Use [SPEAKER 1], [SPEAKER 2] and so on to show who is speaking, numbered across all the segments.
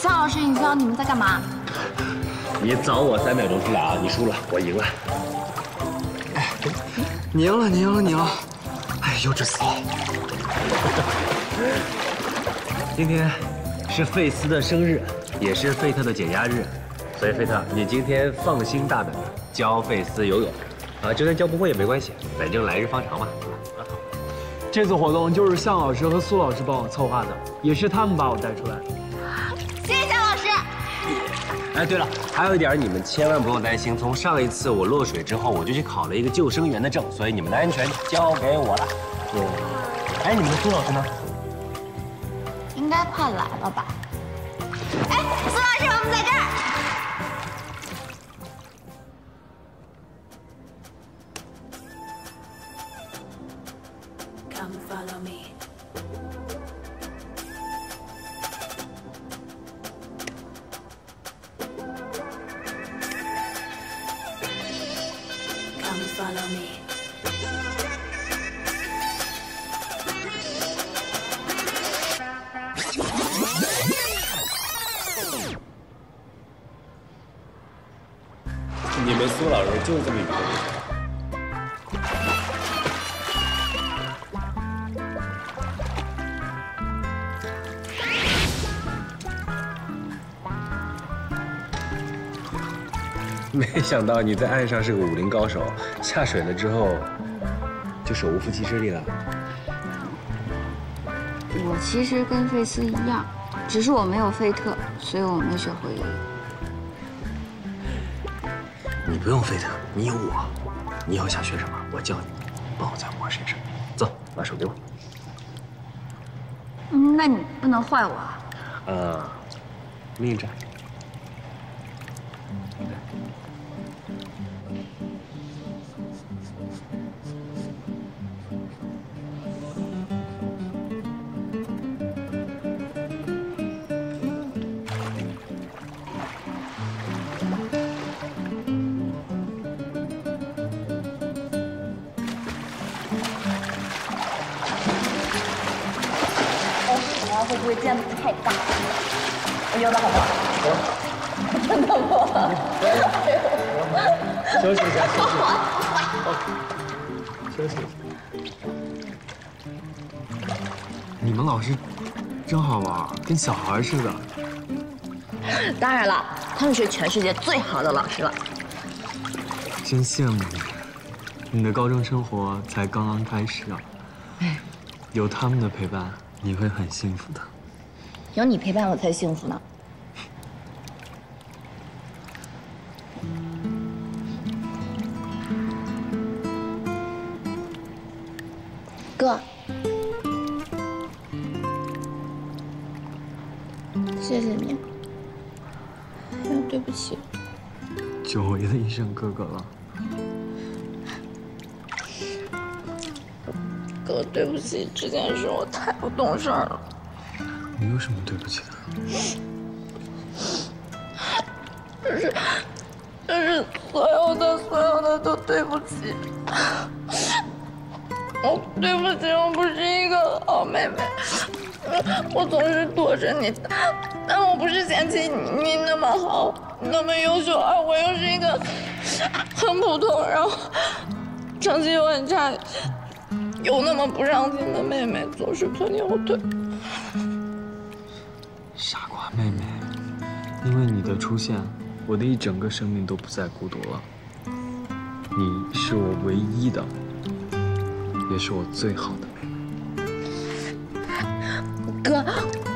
[SPEAKER 1] 向老师，你知道，你们在干嘛？
[SPEAKER 2] 你早我三秒钟出来啊！你输了，我赢了。
[SPEAKER 3] 你赢了，你赢了，你赢了！哎，幼稚死了！
[SPEAKER 2] 今天是费斯的生日，也是费特的减压日，所以费特，你今天放心大胆的教费斯游泳，啊，就算教不会也没关系，反正来日方长嘛。
[SPEAKER 3] 这次活动就是向老师和苏老师帮我策划的，也是他们把我带出来的。
[SPEAKER 1] 谢谢向老师。
[SPEAKER 2] 哎，对了，还有一点，你们千万不用担心。从上一次我落水之后，我就去考了一个救生员的证，所以你们的安全交给我了。哎，你们的苏老师呢？
[SPEAKER 1] 应该快来了吧？哎，苏老师，我们在这儿。
[SPEAKER 2] 没想到你在岸上是个武林高手，下水了之后就手无缚鸡之力了。
[SPEAKER 1] 我其实跟费斯一样，只是我没有费特，所以我没学会游泳。
[SPEAKER 2] 你不用费特，你有我。你以后想学什么，我教你，抱在我身上。走，把手给我。
[SPEAKER 1] 嗯，那你不能坏我啊。
[SPEAKER 2] 啊，另一
[SPEAKER 3] 跟小孩似的。
[SPEAKER 1] 当然了，他们是全世界最好的老师了。
[SPEAKER 3] 真羡慕你，你的高中生活才刚刚开始啊。有他们的陪伴，你会很幸福的。
[SPEAKER 1] 有你陪伴我才幸福呢。对不起，这件事我太不懂事儿了。
[SPEAKER 3] 你有什么对不起的？
[SPEAKER 1] 就是，就是所有的所有的都对不起。我对不起，我不是一个好妹妹，我总是躲着你，但我不是嫌弃你，你那么好，那么优秀，而我又是一个很普通，然后成绩又很差，又那么不上进的妹妹，总是拖你后腿。
[SPEAKER 3] 傻瓜妹妹，因为你的出现，我的一整个生命都不再孤独了。你是我唯一的，也是我最好的妹妹。
[SPEAKER 1] 哥，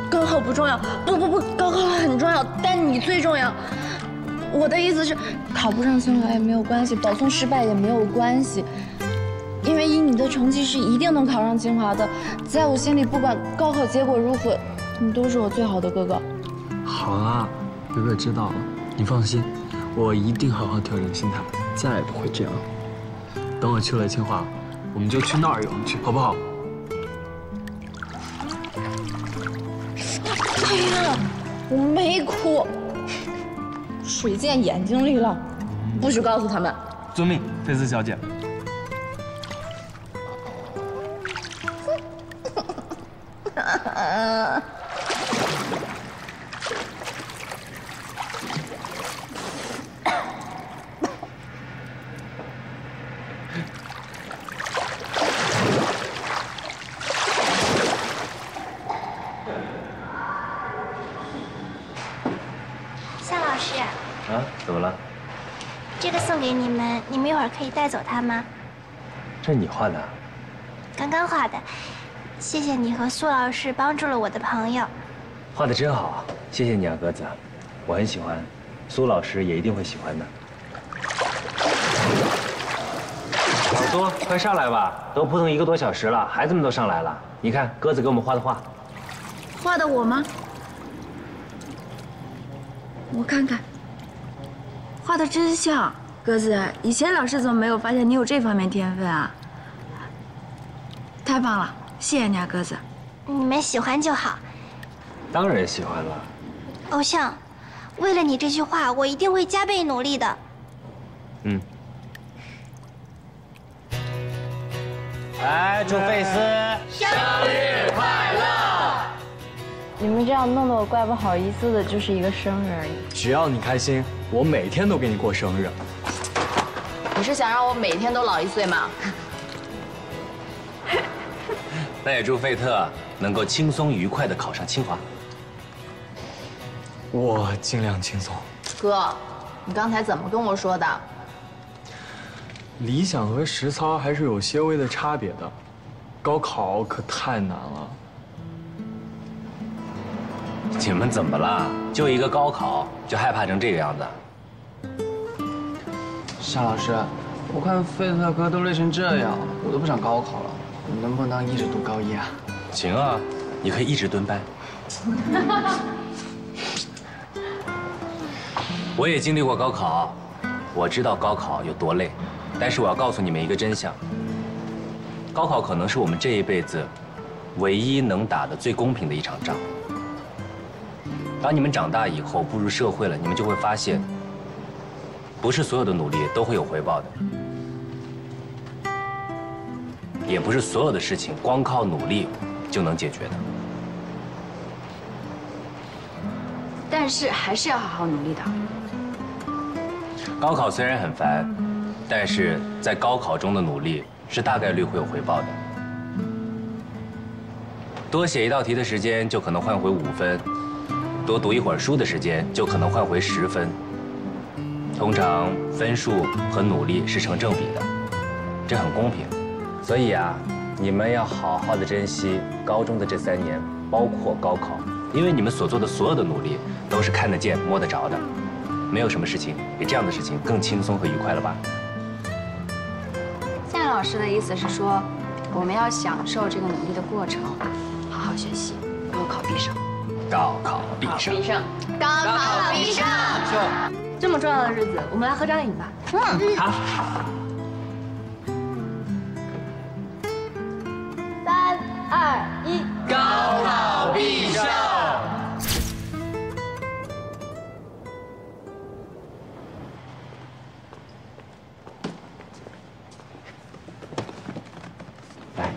[SPEAKER 1] 高考不重要，不不不，高考很重要，但你最重要。我的意思是，考不上清华也没有关系，保送失败也没有关系，你的成绩是一定能考上清华的。在我心里，不管高考结果如何，你都是我最好的哥哥。
[SPEAKER 3] 好啦，哥哥知道了，你放心，我一定好好调整心态，再也不会这样。等我去了清华，我们就去那儿游泳去，好不好？
[SPEAKER 1] 哎呀，我没哭，水溅眼睛里了，不许告诉他们。
[SPEAKER 3] 遵命，菲斯小姐。
[SPEAKER 4] 走他吗？
[SPEAKER 2] 这是你画的？
[SPEAKER 4] 刚刚画的，谢谢你和苏老师帮助了我的朋友。
[SPEAKER 2] 画的真好，谢谢你啊，鸽子，我很喜欢，苏老师也一定会喜欢的。老苏，快上来吧，都扑腾一个多小时了，孩子们都上来了。你看鸽子给我们画的画，
[SPEAKER 1] 画的我吗？我看看，画的真像。鸽子，以前老师怎么没有发现你有这方面天分啊？太棒了，谢谢你啊，鸽子。
[SPEAKER 4] 你们喜欢就好。
[SPEAKER 2] 当然喜欢了。
[SPEAKER 4] 偶像，为了你这句话，我一定会加倍努力的。
[SPEAKER 2] 嗯。来，祝费斯生日快乐
[SPEAKER 1] 你们这样弄得我怪不好意思的，就是一个生日而已。
[SPEAKER 3] 只要你开心，我每天都给你过生日。
[SPEAKER 5] 你是想让我每天都老一岁吗？
[SPEAKER 2] 那也祝费特能够轻松愉快地考上清华。
[SPEAKER 3] 我尽量轻松。
[SPEAKER 5] 哥，你刚才怎么跟我说的？
[SPEAKER 3] 理想和实操还是有些微的差别的，高考可太难了。
[SPEAKER 2] 你们怎么了？就一个高考就害怕成这个样子？
[SPEAKER 6] 夏老师，我看费特哥都累成这样，我都不想高考了。你能不能一直读高一啊？
[SPEAKER 2] 行啊，你可以一直蹲班。我也经历过高考，我知道高考有多累，但是我要告诉你们一个真相：高考可能是我们这一辈子唯一能打的最公平的一场仗。当你们长大以后步入社会了，你们就会发现，不是所有的努力都会有回报的，也不是所有的事情光靠努力就能解决的。
[SPEAKER 5] 但是还是要好好努力的。
[SPEAKER 2] 高考虽然很烦，但是在高考中的努力是大概率会有回报的。多写一道题的时间就可能换回五分，多读一会儿书的时间就可能换回十分。通常分数和努力是成正比的，这很公平。所以啊，你们要好好的珍惜高中的这三年，包括高考，因为你们所做的所有的努力都是看得见、摸得着的。没有什么事情比这样的事情更轻松和愉快了吧？
[SPEAKER 5] 夏老师的意思是说，我们要享受这个努力的过程，好好学习，高考必胜。
[SPEAKER 2] 高考必胜！
[SPEAKER 5] 必胜！高考必胜！这么重要的日子，我们来合张影吧。
[SPEAKER 2] 嗯，好。
[SPEAKER 1] 三二一，
[SPEAKER 2] 高考必胜！来，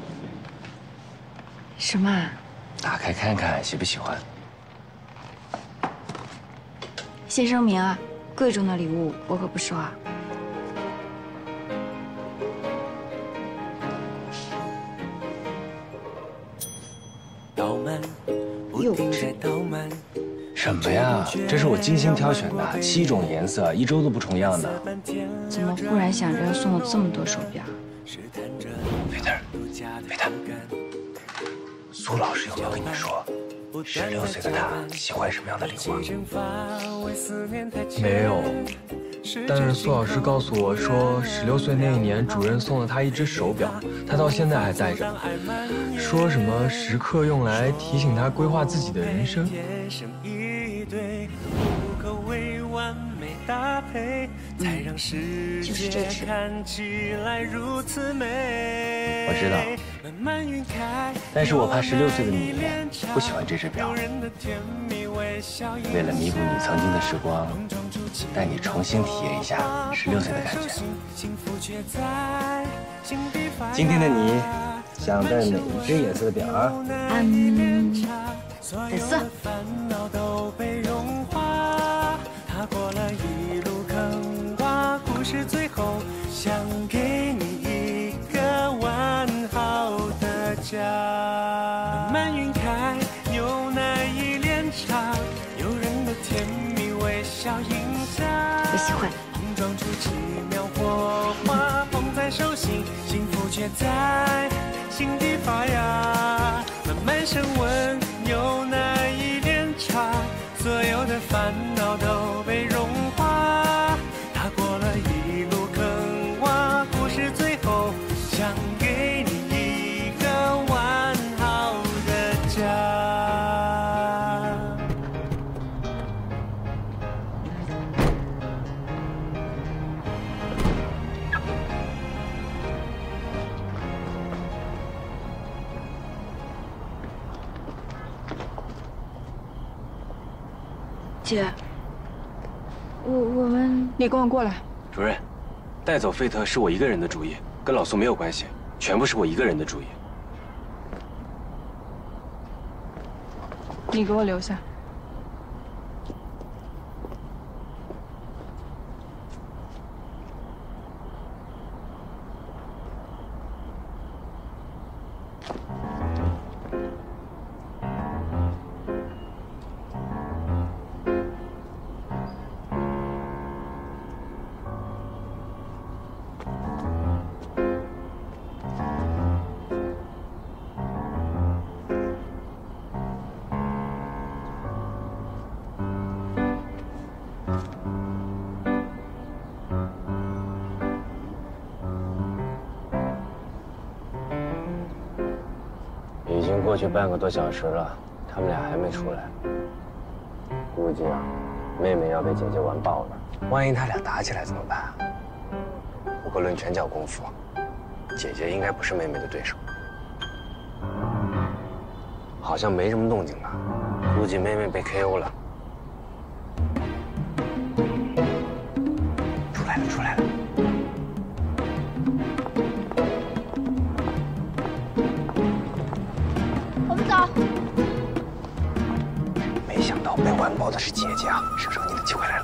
[SPEAKER 1] 什么啊？
[SPEAKER 2] 打开看看，喜不喜欢？
[SPEAKER 1] 先声明啊，贵重的礼物我可不收啊。
[SPEAKER 2] 幼稚。什么呀？这是我精心挑选的，七种颜色，一周都不重样的。
[SPEAKER 1] 怎么忽然想着要送我这么多手表？
[SPEAKER 2] 菲特，菲特，苏老师有没有跟你说，十六岁的他喜欢什么样的礼物啊？
[SPEAKER 3] 没有，但是苏老师告诉我说，十六岁那一年，主任送了他一只手表，他到现在还戴着，说什么时刻用来提醒他规划自己的人生。
[SPEAKER 5] 就是这只。
[SPEAKER 2] 我知道，但是我怕十六岁的你不喜欢这只表。为了弥补你曾经的时光，带你重新体验一下十六岁的感觉。今天的你想戴哪一只颜色的表啊？
[SPEAKER 5] 嗯，粉色。
[SPEAKER 7] 踏过了一路坑洼，故事最后想给你在心底发芽。慢慢升温，
[SPEAKER 5] 姐，我我们
[SPEAKER 8] 你跟我过来。
[SPEAKER 2] 主任，带走费特是我一个人的主意，跟老苏没有关系，全部是我一个人的主意。
[SPEAKER 8] 你给我留下。
[SPEAKER 2] 过去半个多小时了，他们俩还没出来，估计啊，妹妹要被姐姐玩爆了。万一他俩打起来怎么办？不过论拳脚功夫，姐姐应该不是妹妹的对手。好像没什么动静了，估计妹妹被 KO 了。姐姐啊！生生，你的机会来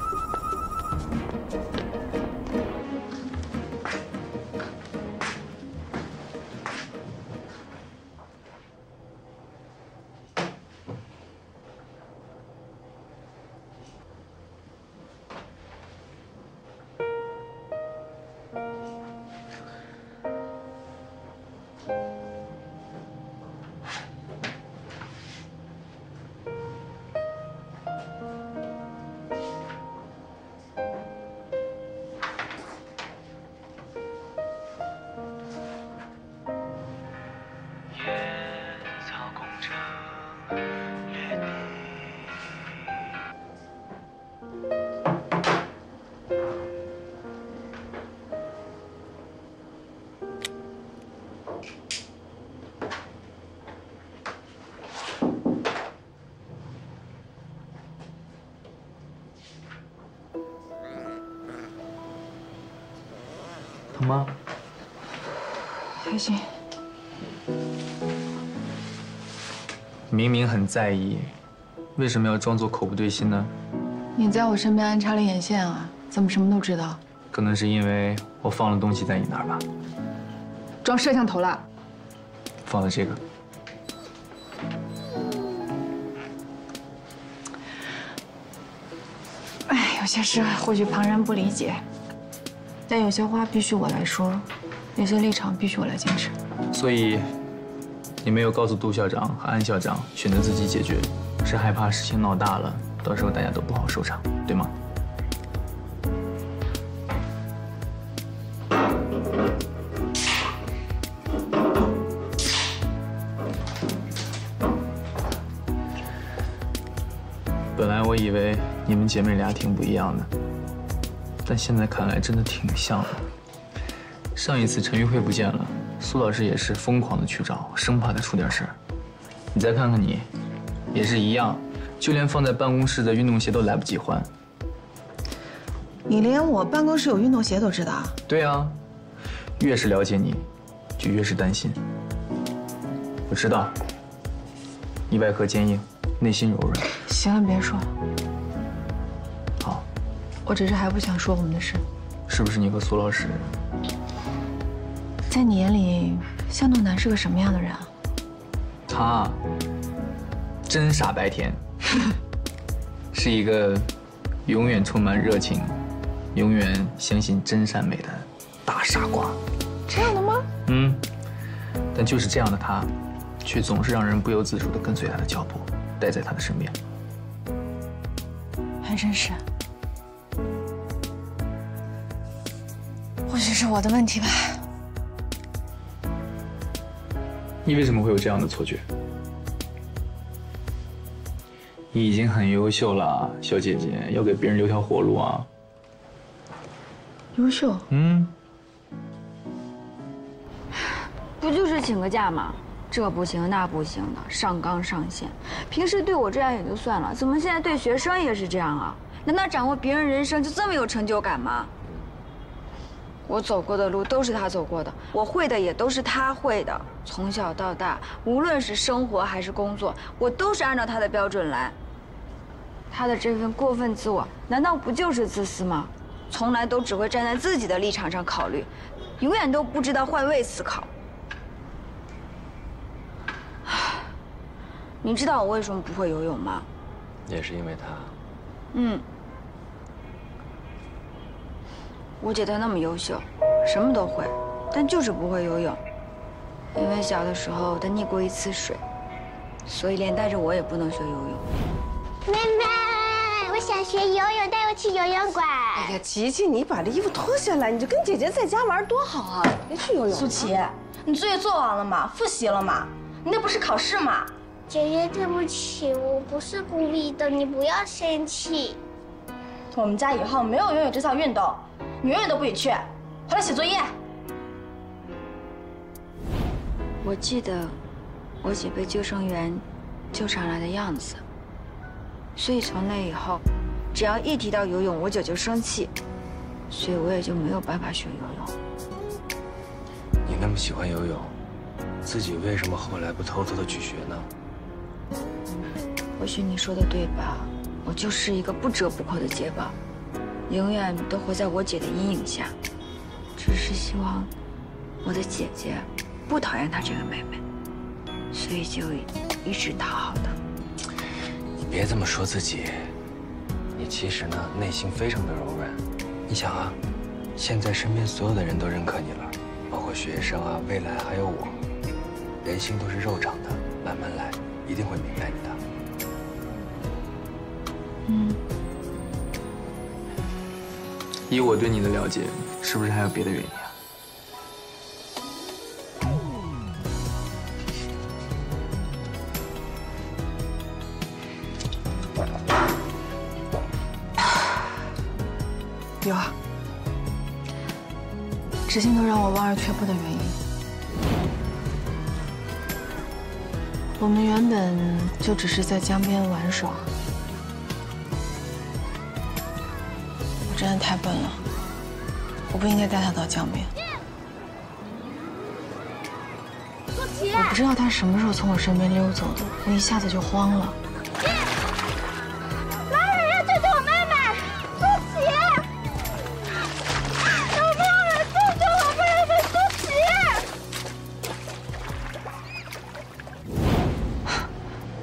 [SPEAKER 6] 吗？
[SPEAKER 8] 还行。
[SPEAKER 6] 明明很在意，为什么要装作口不对心呢？
[SPEAKER 8] 你在我身边安插了眼线啊？怎么什么都知道？
[SPEAKER 6] 可能是因为我放了东西在你那儿吧。
[SPEAKER 8] 装摄像头了？
[SPEAKER 6] 放了这个。
[SPEAKER 8] 哎，有些事或许旁人不理解，但有些话必须我来说，有些立场必须我来坚持。
[SPEAKER 6] 所以，你没有告诉杜校长和安校长，选择自己解决，是害怕事情闹大了，到时候大家都不好收场，对吗？本来我以为你们姐妹俩挺不一样的，但现在看来真的挺像的。上一次陈玉慧不见了，苏老师也是疯狂的去找，生怕她出点事儿。你再看看你，也是一样，就连放在办公室的运动鞋都来不及换。
[SPEAKER 9] 你连我办公室有运动鞋都知道？
[SPEAKER 6] 对啊，越是了解你，就越是担心。我知道，你外壳坚硬，内心柔软。
[SPEAKER 8] 行了，别说了。
[SPEAKER 6] 好，
[SPEAKER 8] 我只是还不想说我们的事。
[SPEAKER 6] 是不是你和苏老师？
[SPEAKER 8] 在你眼里，向东南是个什么样的人啊？
[SPEAKER 6] 他真傻白甜，是一个永远充满热情、永远相信真善美的大傻瓜。
[SPEAKER 8] 这样的吗？
[SPEAKER 6] 嗯，但就是这样的他，却总是让人不由自主地跟随他的脚步，待在他的身边。
[SPEAKER 8] 还真是。或许是我的问题吧。
[SPEAKER 6] 你为什么会有这样的错觉？你已经很优秀了，小姐姐，要给别人留条活路啊。
[SPEAKER 8] 优秀？
[SPEAKER 6] 嗯。
[SPEAKER 5] 不就是请个假吗？这不行那不行的，上纲上线。平时对我这样也就算了，怎么现在对学生也是这样啊？难道掌握别人人生就这么有成就感吗？我走过的路都是他走过的，我会的也都是他会的。从小到大，无论是生活还是工作，我都是按照他的标准来。他的这份过分自我，难道不就是自私吗？从来都只会站在自己的立场上考虑，永远都不知道换位思考。你知道我为什么不会游泳吗？
[SPEAKER 2] 也是因为他。
[SPEAKER 5] 嗯。我姐她那么优秀，什么都会，但就是不会游泳。因为小的时候她溺过一次水，所以连带着我也不能学游泳。
[SPEAKER 4] 妹妹，我想学游泳，带我去游泳馆。
[SPEAKER 10] 哎呀，琪琪，你把这衣服脱下来，你就跟姐姐在家玩多好啊！别去游泳。
[SPEAKER 11] 苏琪，你作业做完了吗？复习了吗？你那不是考试吗？
[SPEAKER 4] 姐姐，对不起，我不是故意的，你不要生气。
[SPEAKER 11] 我们家以后没有游泳这项运动。你永远都不许去，回来写作业。
[SPEAKER 5] 我记得我姐被救生员救上来的样子，所以从那以后，只要一提到游泳，我姐就生气，所以我也就没有办法学游泳。
[SPEAKER 2] 你那么喜欢游泳，自己为什么后来不偷偷的去学呢？
[SPEAKER 5] 或许你说的对吧？我就是一个不折不扣的结巴。永远都活在我姐的阴影下，只是希望我的姐姐不讨厌她这个妹妹，所以就一直讨好她。
[SPEAKER 2] 你别这么说自己，你其实呢内心非常的柔软。你想啊，现在身边所有的人都认可你了，包括学生啊、未来还有我，人心都是肉长的，慢慢来，一定会明白你的。
[SPEAKER 5] 嗯。
[SPEAKER 6] 以我对你的了解，是不是还有别的原因
[SPEAKER 8] 啊？有啊，执行头让我望而却步的原因。我们原本就只是在江边玩耍。真的太笨了，我不应该带他到江边。我不知道他什么时候从我身边溜走的，我一下子就慌了。
[SPEAKER 4] 来人要救救我妹妹！苏琪！有没有人救救我妹妹苏
[SPEAKER 8] 琪？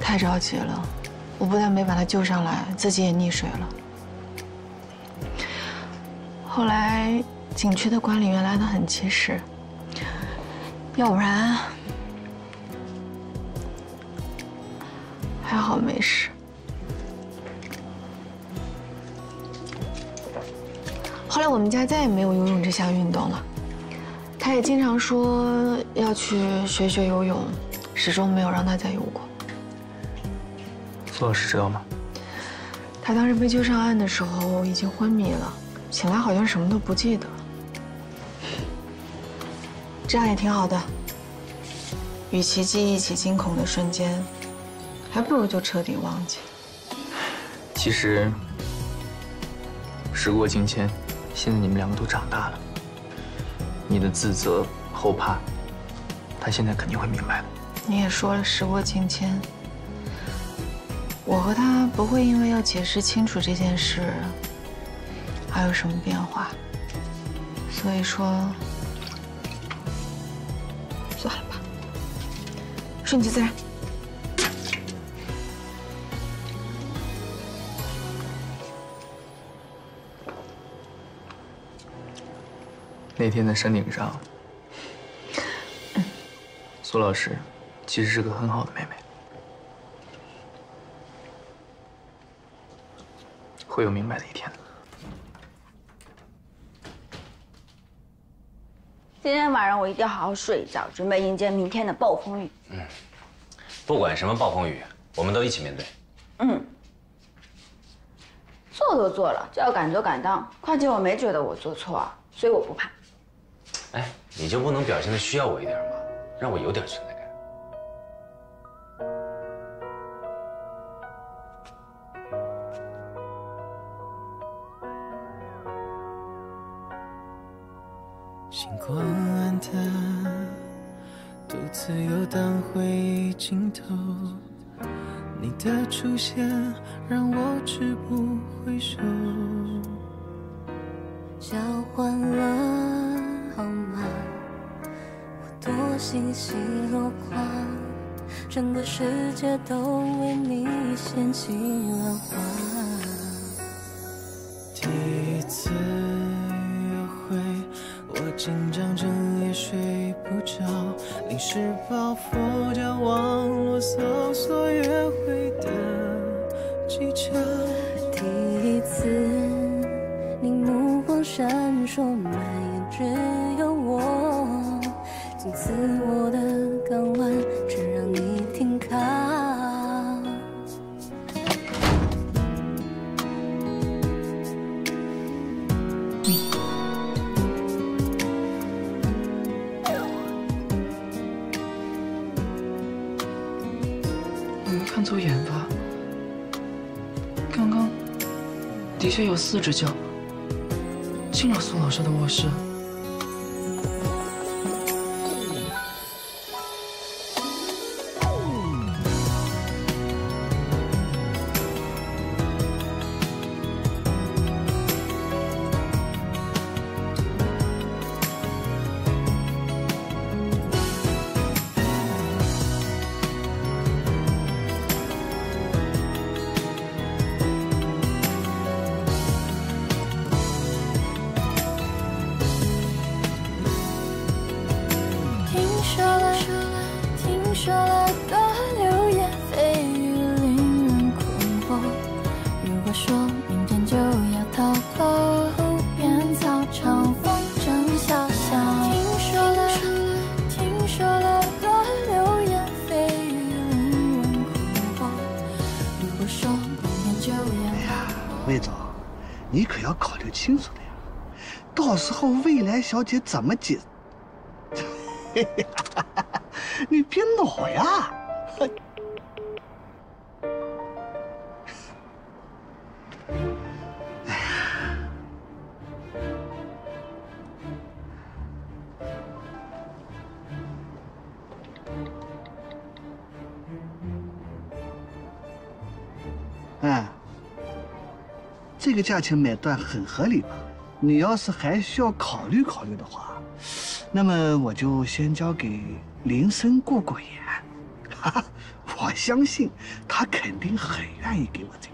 [SPEAKER 8] 太着急了，我不但没把他救上来，自己也溺水了。后来景区的管理员来的很及时，要不然还好没事。后来我们家再也没有游泳这项运动了，他也经常说要去学学游泳，始终没有让他再游过。
[SPEAKER 6] 苏老师知道吗？
[SPEAKER 8] 他当时被救上岸的时候已经昏迷了。醒来好像什么都不记得，这样也挺好的。与其记忆起惊恐的瞬间，还不如就彻底忘记。
[SPEAKER 6] 其实，时过境迁，现在你们两个都长大了，你的自责、后怕，他现在肯定会明白的。
[SPEAKER 8] 你也说了，时过境迁，我和他不会因为要解释清楚这件事而有什么变化。所以说，算了吧，顺其自然。
[SPEAKER 6] 那天在山顶上，苏老师其实是个很好的妹妹，会有明白的一天的。
[SPEAKER 5] 今天晚上我一定要好好睡一觉，准备迎接明天的暴风雨。
[SPEAKER 2] 嗯不管什么暴风雨，我们都一起面对。
[SPEAKER 5] 嗯，做都做了，就要敢做敢当。况且我没觉得我做错啊，所以我不怕。
[SPEAKER 2] 哎，你就不能表现的需要我一点吗？让我有点存在
[SPEAKER 7] 星光暗淡，独自游荡回忆尽头。你的出现让我止步回首。
[SPEAKER 12] 交换了号码，我多欣喜若狂，整个世界都为你掀起浪花。
[SPEAKER 7] 仿佛
[SPEAKER 12] 就忘却有
[SPEAKER 8] 四只脚进了宋老师的卧室。
[SPEAKER 12] 小
[SPEAKER 13] 姐怎么解？你别恼呀！哎，这个价钱买断很合理吧？你要是还需要考虑考虑的话，那么我就先交给林森过过眼。哈哈，我相信他肯定很愿意给我这个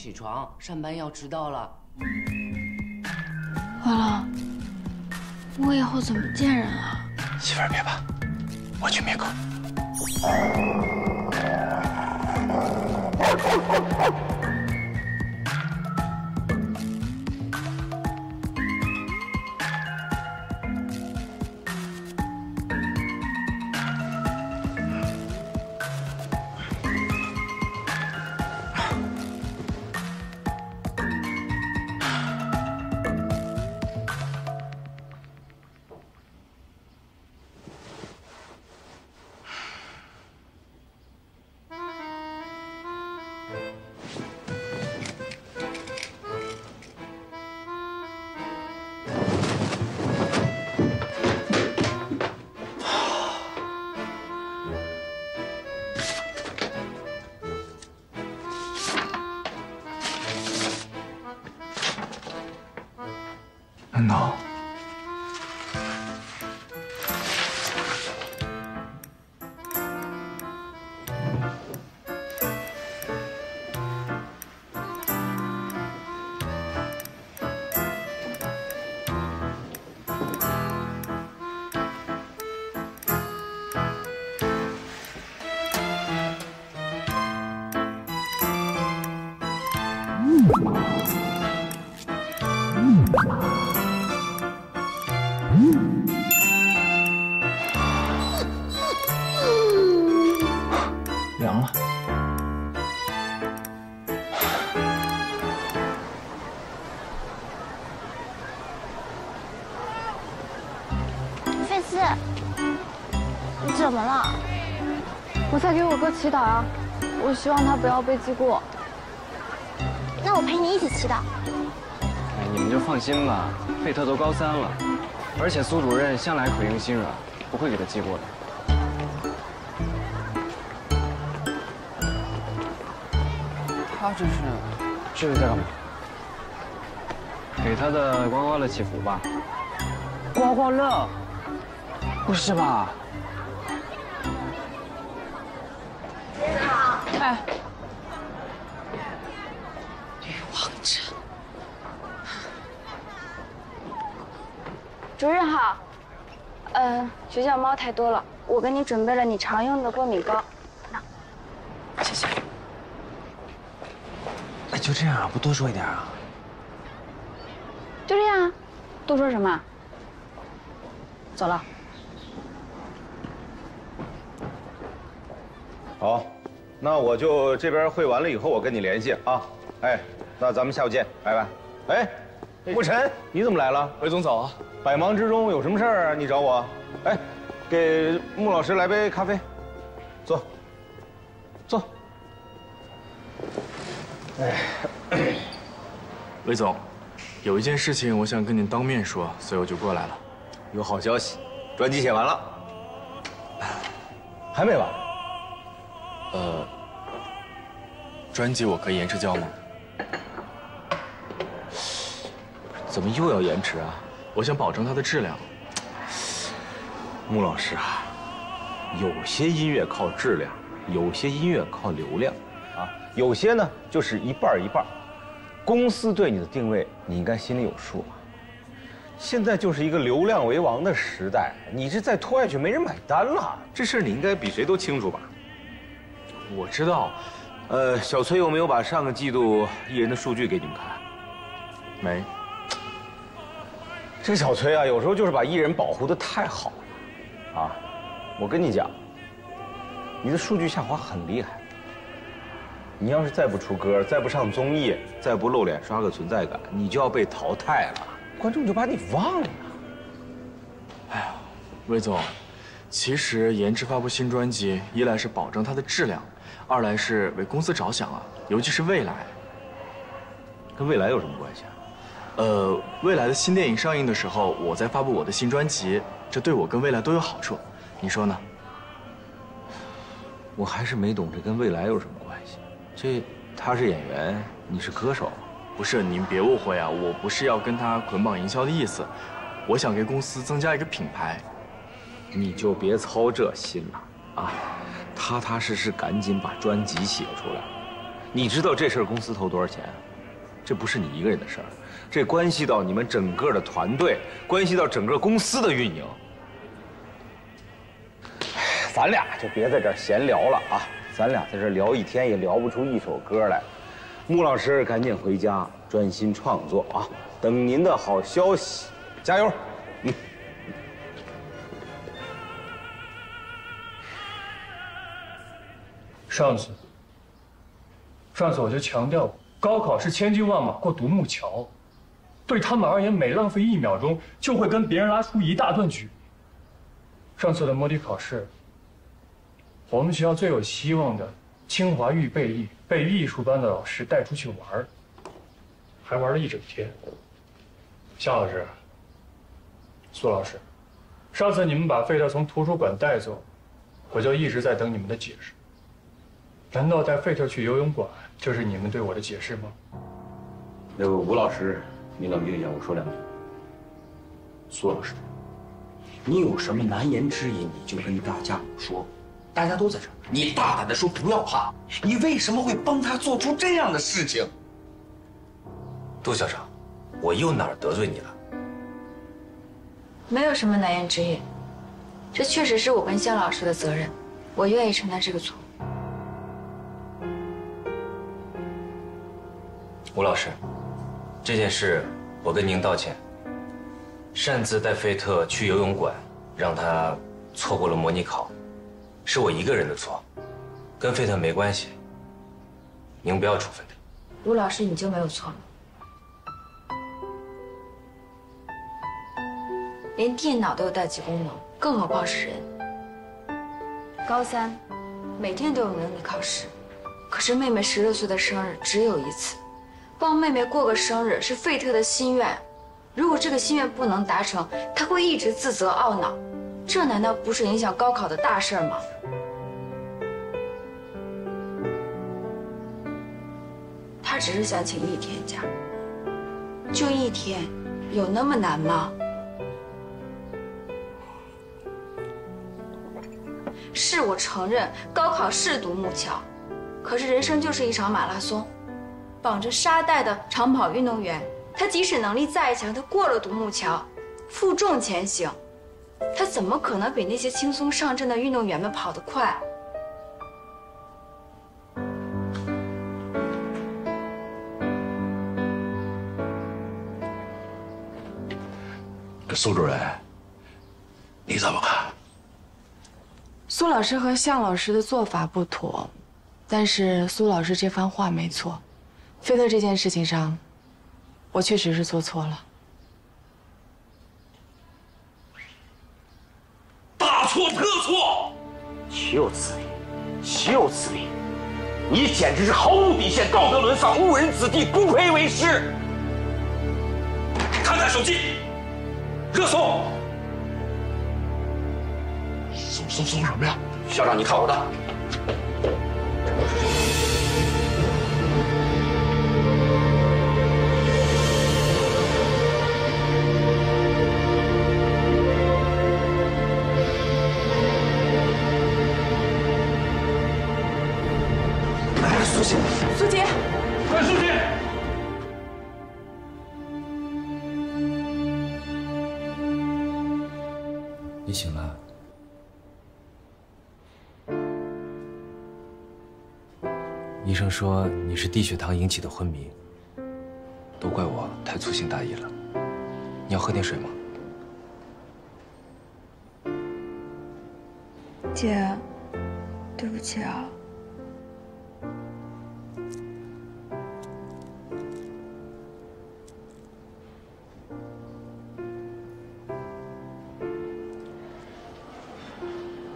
[SPEAKER 14] 起床，上班要迟到了。
[SPEAKER 8] 完了，我以后怎么见人啊？
[SPEAKER 2] 媳妇儿别怕，
[SPEAKER 6] 我去灭口。凉了。
[SPEAKER 4] 费斯，你怎么了？
[SPEAKER 10] 我在给我哥祈祷啊，我希望他不要被记过。
[SPEAKER 4] 那我陪你一起祈祷。
[SPEAKER 15] 哎，你们就放心吧，费特都高三了，而且苏主任向来口硬心软，不会给他记过的。他这是，这是在干嘛？给他的刮刮乐祈福吧。刮刮乐？不是吧？
[SPEAKER 10] 嗯，学校猫太多了，我给你准备了你常用的过敏膏。
[SPEAKER 15] 谢谢。哎，就这样啊，不多说一点啊？
[SPEAKER 10] 就这样啊，多说什么？走了。
[SPEAKER 16] 好，那我就这边会完了以后，我跟你联系啊。哎，那咱们下午见，拜拜。哎，沐晨，你怎么来了？
[SPEAKER 15] 韦总早啊。
[SPEAKER 16] 百忙之中有什么事儿啊？你找我？哎，给穆老师来杯咖啡。坐，坐。
[SPEAKER 15] 哎，韦总，有一件事情我想跟您当面说，所以我就过来了。
[SPEAKER 16] 有好消息，专辑写完了，还没完。
[SPEAKER 15] 呃，专辑我可以延迟交吗？
[SPEAKER 16] 怎么又要延迟啊？
[SPEAKER 15] 我想保证它的质量。
[SPEAKER 16] 穆老师啊，有些音乐靠质量，有些音乐靠流量，啊，有些呢就是一半一半。公司对你的定位，你应该心里有数吧？现在就是一个流量为王的时代，你这再拖下去，没人买单了。这事你应该比谁都清楚吧？
[SPEAKER 15] 我知道，
[SPEAKER 16] 呃，小崔有没有把上个季度艺人的数据给你们看？
[SPEAKER 15] 没。
[SPEAKER 16] 这个小崔啊，有时候就是把艺人保护的太好了，啊，我跟你讲，你的数据下滑很厉害。你要是再不出歌，再不上综艺，再不露脸刷个存在感，你就要被淘汰了，观众就把你忘了。
[SPEAKER 15] 哎呀，魏总，其实延迟发布新专辑，一来是保证它的质量，二来是为公司着想啊，尤其是未来。
[SPEAKER 16] 跟未来有什么关系啊？
[SPEAKER 15] 呃，未来的新电影上映的时候，我在发布我的新专辑，这对我跟未来都有好处，你说呢？
[SPEAKER 16] 我还是没懂这跟未来有什么关系。这他是演员，你是歌手，
[SPEAKER 15] 不是？您别误会啊，我不是要跟他捆绑营销的意思，我想给公司增加一个品牌。
[SPEAKER 16] 你就别操这心了啊，踏踏实实赶紧把专辑写出来。你知道这事儿公司投多少钱？这不是你一个人的事儿，这关系到你们整个的团队，关系到整个公司的运营。咱俩就别在这儿闲聊了啊！咱俩在这聊一天也聊不出一首歌来。穆老师赶紧回家专心创作啊！等您的好消息，加油！嗯。
[SPEAKER 17] 上次，上次我就强调过，高考是千军万马过独木桥，对他们而言，每浪费一秒钟就会跟别人拉出一大段距离。上次的模拟考试，我们学校最有希望的清华预备役被艺术班的老师带出去玩还玩了一整天。夏老师，苏老师，上次你们把费特从图书馆带走，我就一直在等你们的解释。难道带费特去游泳馆就是你们对我的解释吗？
[SPEAKER 16] 那个吴老师，你冷静一下，我说两句。
[SPEAKER 18] 苏老师，你有什么难言之隐，你就跟大家说，大家都在这儿，你大胆的说，不要怕。你为什么会帮他做出这样的事情？
[SPEAKER 2] 杜校长，我又哪儿得罪你了？
[SPEAKER 5] 没有什么难言之隐，这确实是我跟向老师的责任，我愿意承担这个错。
[SPEAKER 2] 吴老师，这件事我跟您道歉。擅自带费特去游泳馆，让他错过了模拟考，是我一个人的错，跟费特没关系。您不要处分他。
[SPEAKER 5] 吴老师，你就没有错吗？连电脑都有待机功能，更何况是人？高三，每天都有模拟考试，可是妹妹十六岁的生日只有一次。帮妹妹过个生日是费特的心愿，如果这个心愿不能达成，他会一直自责懊恼，这难道不是影响高考的大事吗？他只是想请一天假，就一天，有那么难吗？是我承认高考是独木桥，可是人生就是一场马拉松。绑着沙袋的长跑运动员，他即使能力再强，他过了独木桥，负重前行，他怎么可能比那些轻松上阵的运动员们跑得快？
[SPEAKER 18] 苏主任，你怎么看？
[SPEAKER 8] 苏老师和向老师的做法不妥，但是苏老师这番话没错。菲特这件事情上，我确实是做错了，
[SPEAKER 18] 大错特错，岂有此理，岂有此理！你简直是毫无底线，道德沦丧，误人子弟，不配为师。看看手机，热搜，搜搜搜什么呀？校长，你看我的。
[SPEAKER 2] 生说你是低血糖引起的昏迷，都怪我太粗心大意了。你要喝点水吗？
[SPEAKER 5] 姐，对不起啊。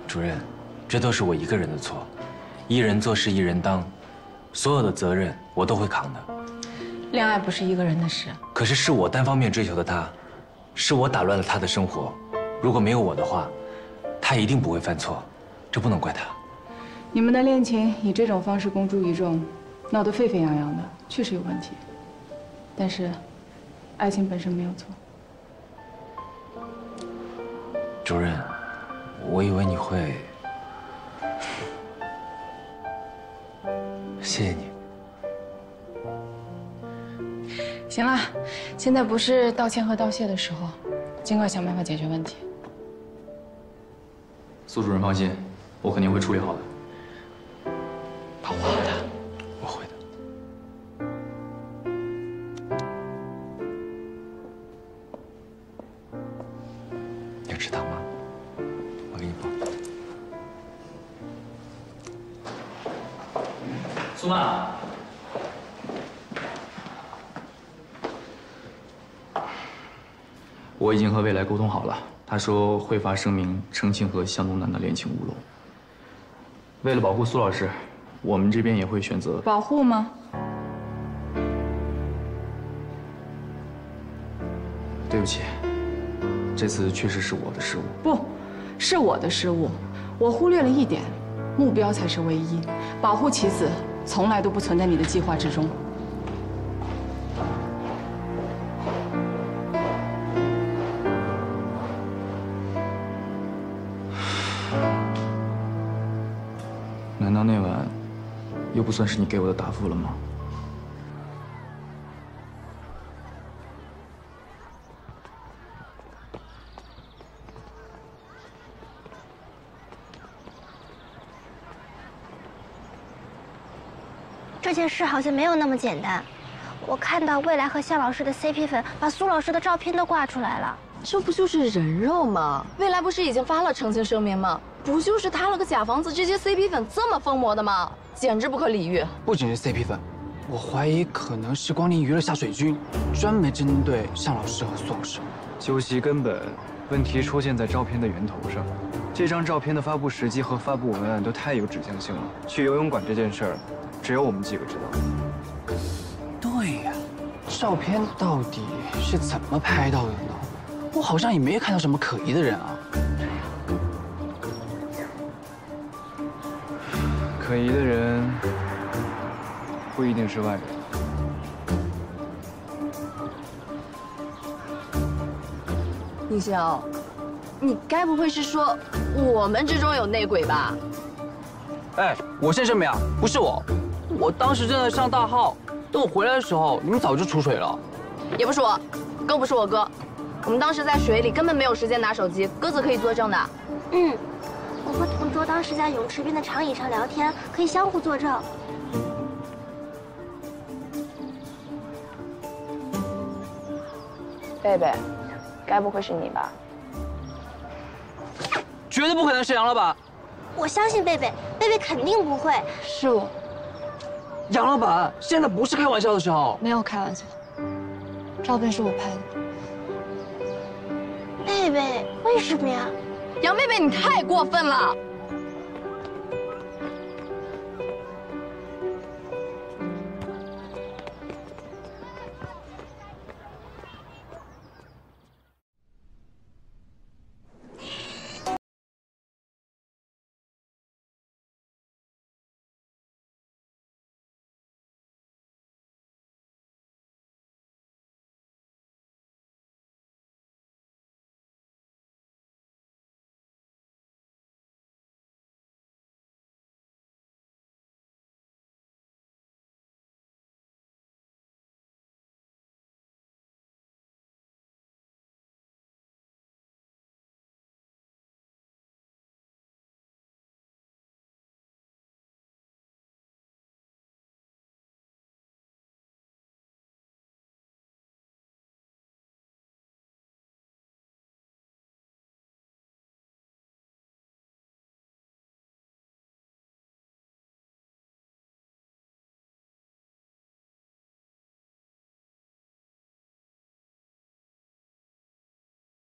[SPEAKER 2] 主任，这都是我一个人的错，一人做事一人当，所有的责任我都会扛的。
[SPEAKER 8] 恋爱不是一个人的事，
[SPEAKER 2] 可是是我单方面追求的他，是我打乱了他的生活。如果没有我的话，他一定不会犯错，这不能怪他。
[SPEAKER 8] 你们的恋情以这种方式公诸于众，闹得沸沸扬扬的，确实有问题。但是，爱情本身没有错。
[SPEAKER 2] 主任，我以为你会，谢谢你。
[SPEAKER 8] 行了，现在不是道歉和道谢的时候，尽快想办法解决问题。
[SPEAKER 6] 苏主任放心，我肯定会处理好的。已经和未来沟通好了，他说会发声明澄清和向东南的恋情无漏。为了保护苏老师，我们这边也会选择
[SPEAKER 8] 保护吗？
[SPEAKER 6] 对不起，这次确实是我的失误。
[SPEAKER 8] 不，是我的失误，我忽略了一点，目标才是唯一，保护棋子从来都不存在你的计划之中。
[SPEAKER 6] 不算是你给我的答复了吗？
[SPEAKER 4] 这件事好像没有那么简单。我看到未来和向老师的 CP 粉把苏老师的照片都挂出来了。
[SPEAKER 11] 这不就是人肉吗？未来不是已经发了澄清声明吗？不就是塌了个假房子，这些 CP 粉这么疯魔的吗？简直不可理喻！
[SPEAKER 19] 不仅是 CP 粉，我怀疑可能是光临娱乐下水军，专门针对向老师和苏老师。
[SPEAKER 20] 究其根本，问题出现在照片的源头上。这张照片的发布时机和发布文案都太有指向性了。去游泳馆这件事儿，只有我们几个知道。
[SPEAKER 19] 对呀，照片到底是怎么拍到的呢？我好像也没看到什么可疑的人啊。
[SPEAKER 20] 可疑的人不一定是外人。
[SPEAKER 11] 宁霄，你该不会是说我们之中有内鬼吧？
[SPEAKER 19] 哎，我先声明啊，不是我，我当时正在上大号，等我回来的时候，你们早就出水了。
[SPEAKER 11] 也不是我，更不是我哥，我们当时在水里，根本没有时间拿手机，鸽子可以作证的。
[SPEAKER 4] 嗯，我当时在泳池边的长椅上聊天，可以相互作证。
[SPEAKER 11] 贝贝，该不会是你吧？
[SPEAKER 19] 绝对不可能是杨老板。
[SPEAKER 4] 我相信贝贝，贝贝肯定不会。
[SPEAKER 11] 是我。
[SPEAKER 19] 杨老板，现在不是开玩笑的时候。
[SPEAKER 10] 没有开玩笑，照片是我拍的。
[SPEAKER 4] 贝贝，为什么呀？
[SPEAKER 11] 杨贝贝，你太过分了！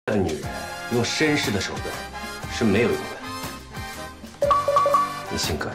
[SPEAKER 2] 的女人用绅士的手段是没有用的。你姓葛。